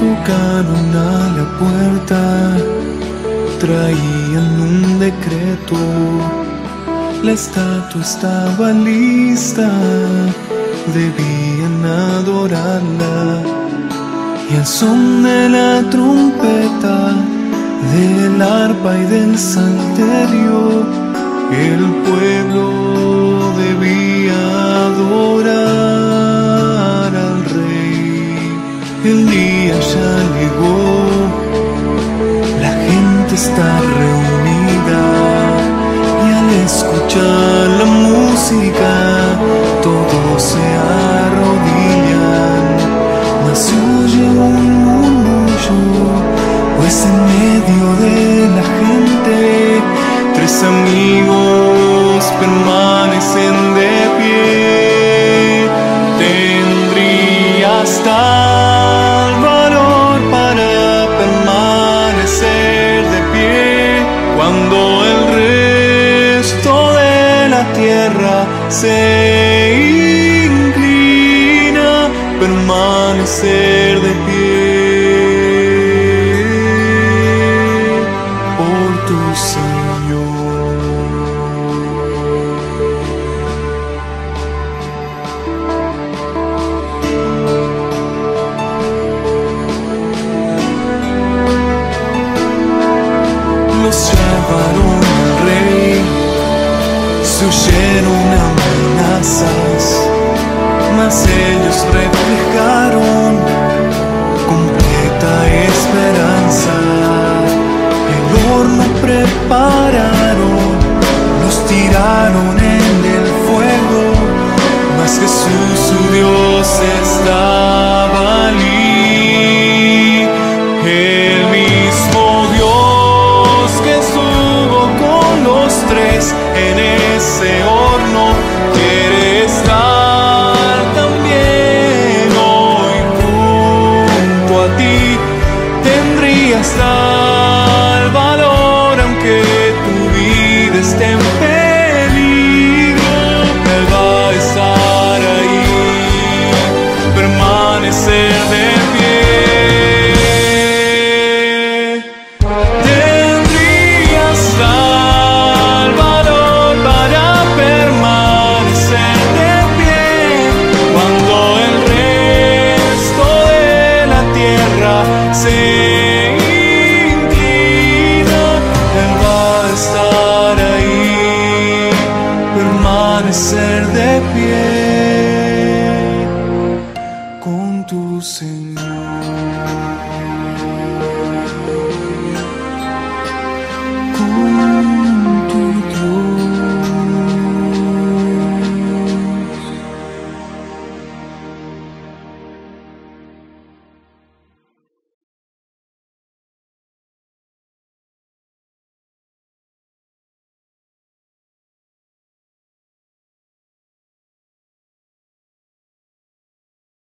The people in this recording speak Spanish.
llamaron a la puerta, traían un decreto. La estatua estaba lista, debían adorarla. Y al son de la trompeta, del arpa y del salterio, el pueblo El día ya llegó, la gente está reunida y al escuchar la música todos se arrodillan, mas se oye un murmullo, pues en medio de la gente tres amigos permanecen tierra se inclina, permanecer de pie se huyeron amenazas, mas ellos reflejaron completa esperanza. El horno prepararon, los tiraron en el fuego, mas Jesús su and stars. permanecer de pie con tu Señor.